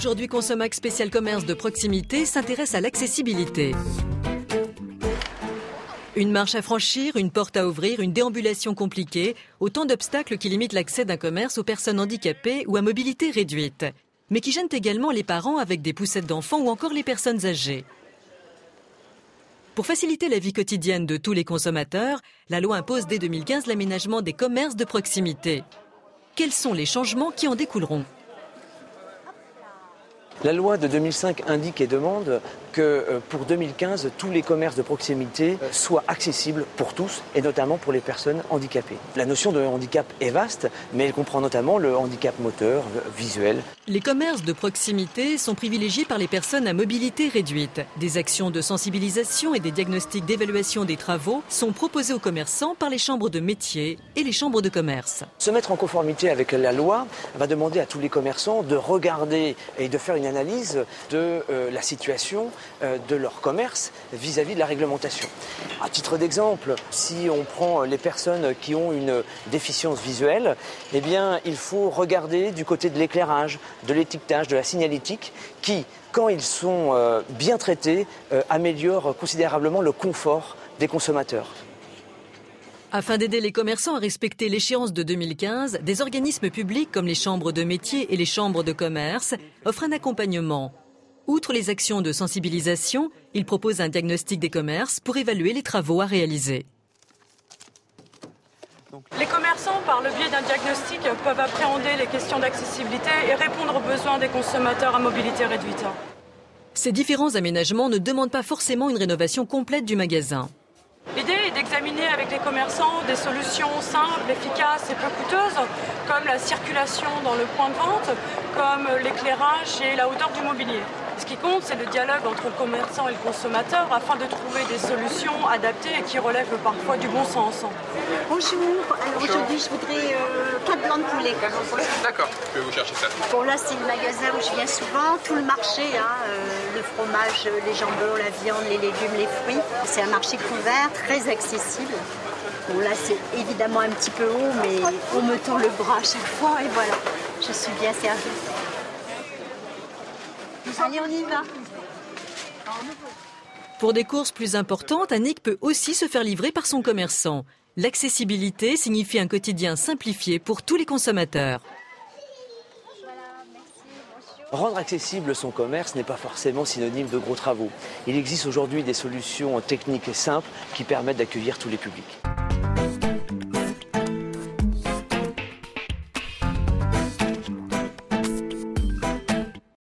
Aujourd'hui, Consommac spécial commerce de proximité s'intéresse à l'accessibilité. Une marche à franchir, une porte à ouvrir, une déambulation compliquée, autant d'obstacles qui limitent l'accès d'un commerce aux personnes handicapées ou à mobilité réduite, mais qui gênent également les parents avec des poussettes d'enfants ou encore les personnes âgées. Pour faciliter la vie quotidienne de tous les consommateurs, la loi impose dès 2015 l'aménagement des commerces de proximité. Quels sont les changements qui en découleront? La loi de 2005 indique et demande que euh, pour 2015, tous les commerces de proximité euh, soient accessibles pour tous et notamment pour les personnes handicapées. La notion de handicap est vaste, mais elle comprend notamment le handicap moteur, visuel. Les commerces de proximité sont privilégiés par les personnes à mobilité réduite. Des actions de sensibilisation et des diagnostics d'évaluation des travaux sont proposés aux commerçants par les chambres de métiers et les chambres de commerce. Se mettre en conformité avec la loi va demander à tous les commerçants de regarder et de faire une analyse de euh, la situation euh, de leur commerce vis-à-vis de la réglementation. À titre d'exemple, si on prend les personnes qui ont une déficience visuelle, eh il faut regarder du côté de l'éclairage, de l'étiquetage, de la signalétique, qui, quand ils sont euh, bien traités, améliorent considérablement le confort des consommateurs. Afin d'aider les commerçants à respecter l'échéance de 2015, des organismes publics comme les chambres de métier et les chambres de commerce offrent un accompagnement. Outre les actions de sensibilisation, ils proposent un diagnostic des commerces pour évaluer les travaux à réaliser. Les commerçants, par le biais d'un diagnostic, peuvent appréhender les questions d'accessibilité et répondre aux besoins des consommateurs à mobilité réduite. Ces différents aménagements ne demandent pas forcément une rénovation complète du magasin. L'idée est d'examiner avec les commerçants des solutions simples, efficaces et peu coûteuses, comme la circulation dans le point de vente, comme l'éclairage et la hauteur du mobilier. Ce qui compte, c'est le dialogue entre le commerçant et le consommateur afin de trouver des solutions adaptées et qui relèvent parfois du bon sens. Bonjour, alors aujourd'hui je voudrais euh, 4 blancs de poulet. D'accord, je vais vous chercher ça. Bon là c'est le magasin où je viens souvent, tout le marché, hein, euh, le fromage, les jambons, la viande, les légumes, les fruits. C'est un marché couvert, très accessible. Bon là c'est évidemment un petit peu haut, mais on me tend le bras à chaque fois et voilà, je suis bien servie. Allez, on y va. Pour des courses plus importantes, Annick peut aussi se faire livrer par son commerçant. L'accessibilité signifie un quotidien simplifié pour tous les consommateurs. Rendre accessible son commerce n'est pas forcément synonyme de gros travaux. Il existe aujourd'hui des solutions techniques et simples qui permettent d'accueillir tous les publics.